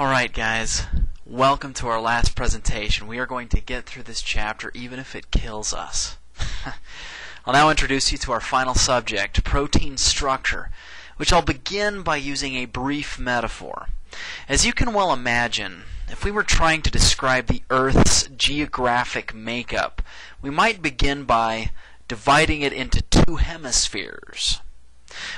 Alright, guys, welcome to our last presentation. We are going to get through this chapter even if it kills us. I'll now introduce you to our final subject, protein structure, which I'll begin by using a brief metaphor. As you can well imagine, if we were trying to describe the Earth's geographic makeup, we might begin by dividing it into two hemispheres.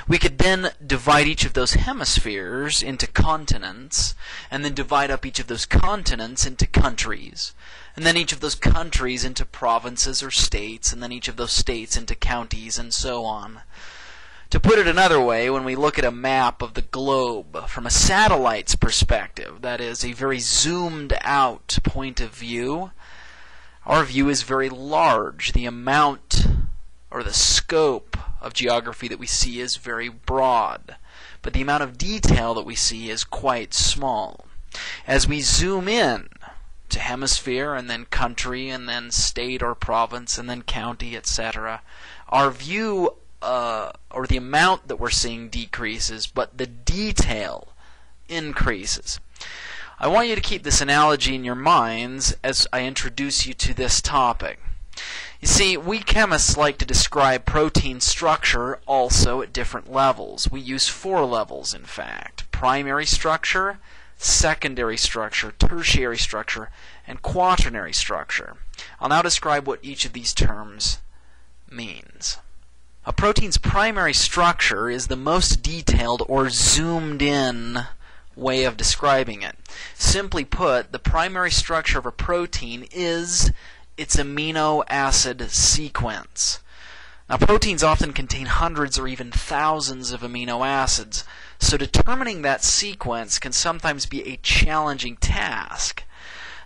We could then divide each of those hemispheres into continents, and then divide up each of those continents into countries, and then each of those countries into provinces or states, and then each of those states into counties, and so on. To put it another way, when we look at a map of the globe from a satellite's perspective, that is, a very zoomed out point of view, our view is very large. The amount or the scope of geography that we see is very broad, but the amount of detail that we see is quite small. As we zoom in to hemisphere and then country and then state or province and then county, etc., our view uh, or the amount that we're seeing decreases, but the detail increases. I want you to keep this analogy in your minds as I introduce you to this topic. You see, we chemists like to describe protein structure also at different levels. We use four levels, in fact primary structure, secondary structure, tertiary structure, and quaternary structure. I'll now describe what each of these terms means. A protein's primary structure is the most detailed or zoomed in way of describing it. Simply put, the primary structure of a protein is its amino acid sequence. Now, proteins often contain hundreds or even thousands of amino acids, so determining that sequence can sometimes be a challenging task.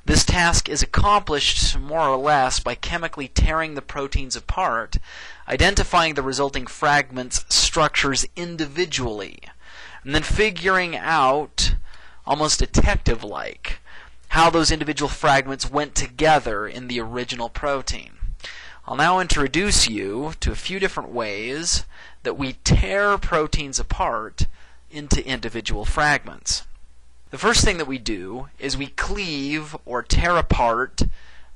This task is accomplished more or less by chemically tearing the proteins apart, identifying the resulting fragments' structures individually, and then figuring out, almost detective like, how those individual fragments went together in the original protein. I'll now introduce you to a few different ways that we tear proteins apart into individual fragments. The first thing that we do is we cleave or tear apart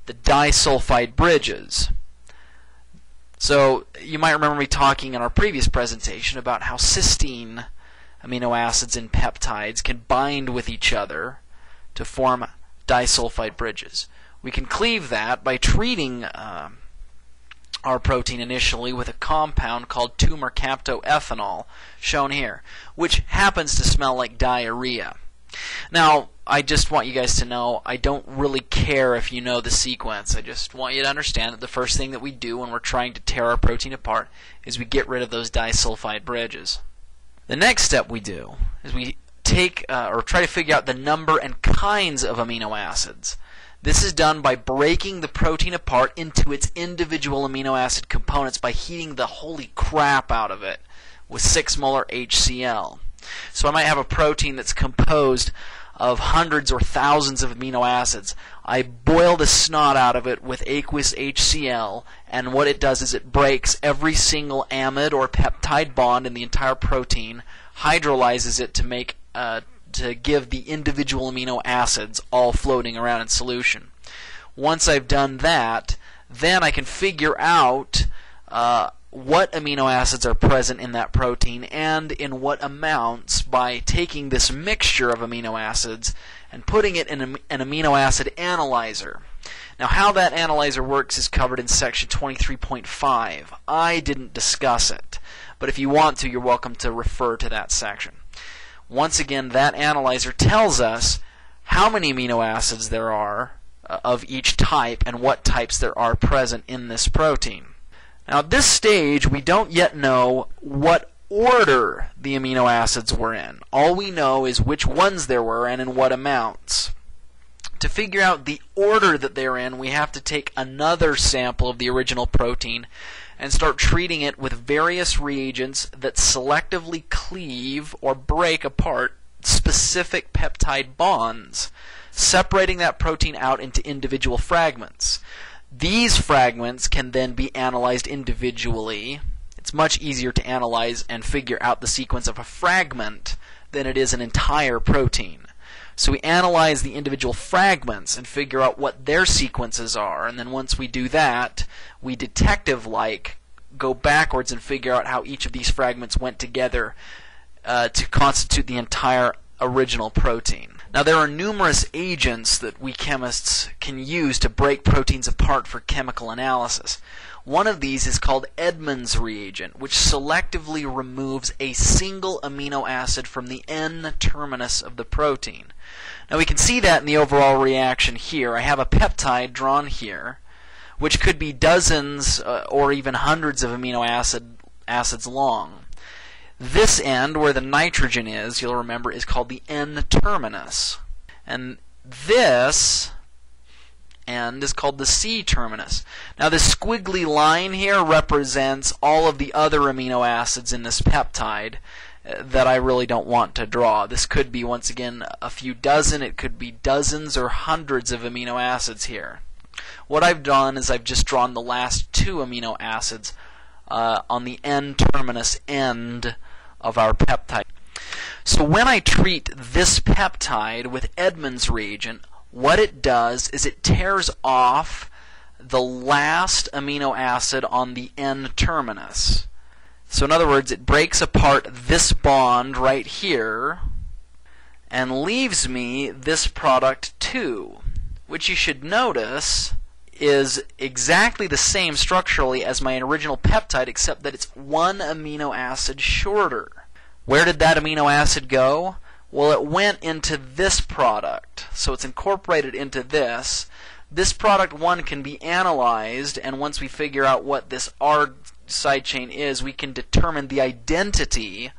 the disulfide bridges. So you might remember me talking in our previous presentation about how cysteine amino acids and peptides can bind with each other to form disulfide bridges. We can cleave that by treating uh, our protein initially with a compound called 2-mercaptoethanol, shown here, which happens to smell like diarrhea. Now, I just want you guys to know I don't really care if you know the sequence. I just want you to understand that the first thing that we do when we're trying to tear our protein apart is we get rid of those disulfide bridges. The next step we do is we take uh, or try to figure out the number and kinds of amino acids. This is done by breaking the protein apart into its individual amino acid components by heating the holy crap out of it with 6 molar HCl. So I might have a protein that's composed of hundreds or thousands of amino acids. I boil the snot out of it with aqueous HCl, and what it does is it breaks every single amide or peptide bond in the entire protein, hydrolyzes it to make uh, to give the individual amino acids all floating around in solution. Once I've done that, then I can figure out uh, what amino acids are present in that protein and in what amounts by taking this mixture of amino acids and putting it in an amino acid analyzer. Now, how that analyzer works is covered in section 23.5. I didn't discuss it, but if you want to, you're welcome to refer to that section. Once again, that analyzer tells us how many amino acids there are uh, of each type and what types there are present in this protein. Now, at this stage, we don't yet know what order the amino acids were in. All we know is which ones there were and in what amounts. To figure out the order that they're in, we have to take another sample of the original protein and start treating it with various reagents that selectively cleave or break apart specific peptide bonds, separating that protein out into individual fragments. These fragments can then be analyzed individually. It's much easier to analyze and figure out the sequence of a fragment than it is an entire protein. So we analyze the individual fragments and figure out what their sequences are, and then once we do that, we detective like go backwards and figure out how each of these fragments went together uh, to constitute the entire original protein. Now, there are numerous agents that we chemists can use to break proteins apart for chemical analysis. One of these is called Edman's reagent, which selectively removes a single amino acid from the N terminus of the protein. Now, we can see that in the overall reaction here. I have a peptide drawn here, which could be dozens uh, or even hundreds of amino acid acids long. This end, where the nitrogen is, you'll remember, is called the N-terminus. And this end is called the C-terminus. Now, this squiggly line here represents all of the other amino acids in this peptide uh, that I really don't want to draw. This could be, once again, a few dozen. It could be dozens or hundreds of amino acids here. What I've done is I've just drawn the last two amino acids uh, on the N-terminus end of our peptide. So when I treat this peptide with Edman's reagent, what it does is it tears off the last amino acid on the N terminus. So in other words, it breaks apart this bond right here and leaves me this product 2, which you should notice is exactly the same structurally as my original peptide, except that it's one amino acid shorter. Where did that amino acid go? Well, it went into this product. So it's incorporated into this. This product 1 can be analyzed, and once we figure out what this R side chain is, we can determine the identity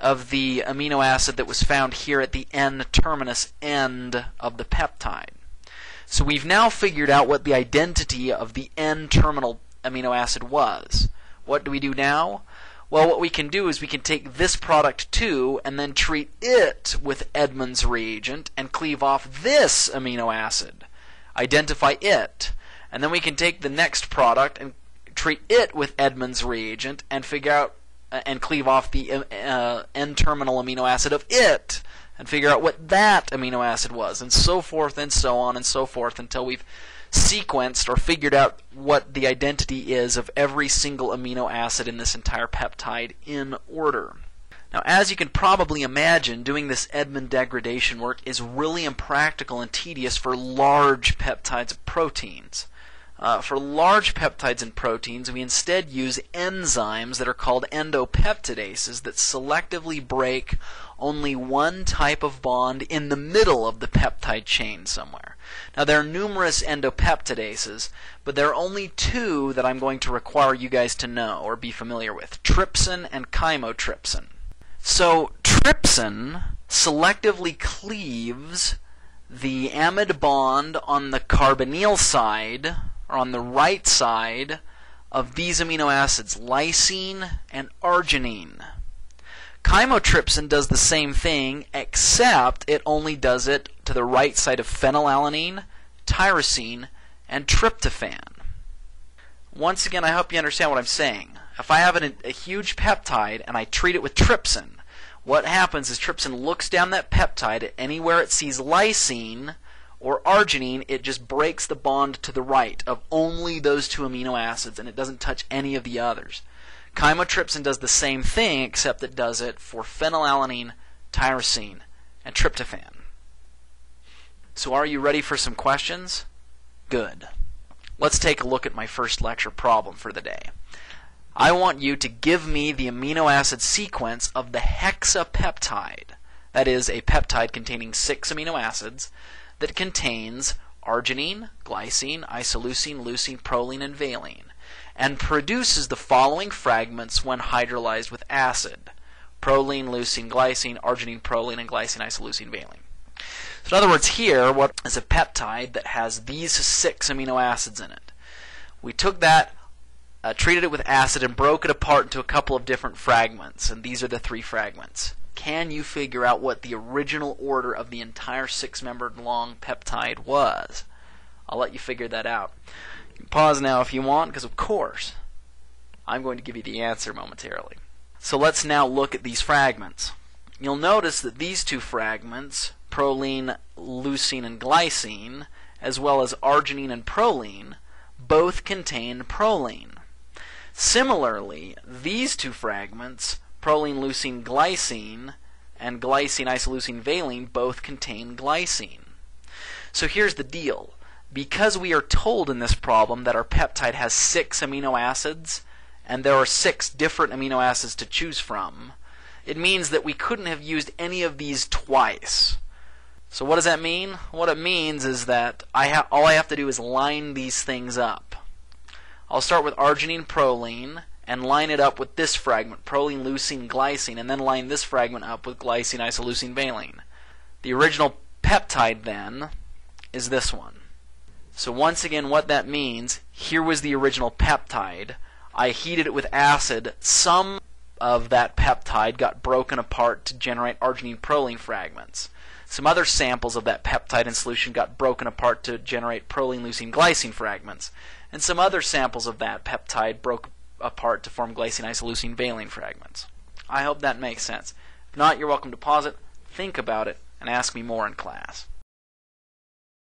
of the amino acid that was found here at the N terminus end of the peptide. So we've now figured out what the identity of the N-terminal amino acid was. What do we do now? Well, what we can do is we can take this product 2 and then treat it with Edman's reagent and cleave off this amino acid. Identify it. And then we can take the next product and treat it with Edman's reagent and figure out uh, and cleave off the uh, N-terminal amino acid of it and figure out what that amino acid was, and so forth and so on and so forth until we've sequenced or figured out what the identity is of every single amino acid in this entire peptide in order. Now, as you can probably imagine, doing this Edman degradation work is really impractical and tedious for large peptides of proteins. Uh, for large peptides and proteins, we instead use enzymes that are called endopeptidases that selectively break only one type of bond in the middle of the peptide chain somewhere. Now, there are numerous endopeptidases, but there are only two that I'm going to require you guys to know or be familiar with trypsin and chymotrypsin. So, trypsin selectively cleaves the amide bond on the carbonyl side, or on the right side, of these amino acids, lysine and arginine. Chymotrypsin does the same thing, except it only does it to the right side of phenylalanine, tyrosine, and tryptophan. Once again, I hope you understand what I'm saying. If I have an, a huge peptide and I treat it with trypsin, what happens is trypsin looks down that peptide. At anywhere it sees lysine or arginine, it just breaks the bond to the right of only those two amino acids and it doesn't touch any of the others. Chymotrypsin does the same thing, except it does it for phenylalanine, tyrosine, and tryptophan. So, are you ready for some questions? Good. Let's take a look at my first lecture problem for the day. I want you to give me the amino acid sequence of the hexapeptide. That is, a peptide containing six amino acids that contains arginine, glycine, isoleucine, leucine, proline, and valine and produces the following fragments when hydrolyzed with acid proline, leucine, glycine, arginine, proline, and glycine, isoleucine, valine. So, in other words, here, what is a peptide that has these six amino acids in it? We took that, uh, treated it with acid, and broke it apart into a couple of different fragments, and these are the three fragments. Can you figure out what the original order of the entire six membered long peptide was? I'll let you figure that out. Pause now if you want, because of course, I'm going to give you the answer momentarily. So let's now look at these fragments. You'll notice that these two fragments proline, leucine, and glycine, as well as arginine and proline, both contain proline. Similarly, these two fragments, proline, leucine, glycine, and glycine, isoleucine, valine, both contain glycine. So here's the deal. Because we are told in this problem that our peptide has six amino acids, and there are six different amino acids to choose from, it means that we couldn't have used any of these twice. So what does that mean? What it means is that I all I have to do is line these things up. I'll start with arginine proline and line it up with this fragment, proline, leucine, glycine, and then line this fragment up with glycine, isoleucine, valine. The original peptide then is this one. So once again, what that means, here was the original peptide. I heated it with acid. Some of that peptide got broken apart to generate arginine proline fragments. Some other samples of that peptide in solution got broken apart to generate proline, leucine, glycine fragments. And some other samples of that peptide broke apart to form glycine, isoleucine, valine fragments. I hope that makes sense. If not, you're welcome to pause it, think about it, and ask me more in class.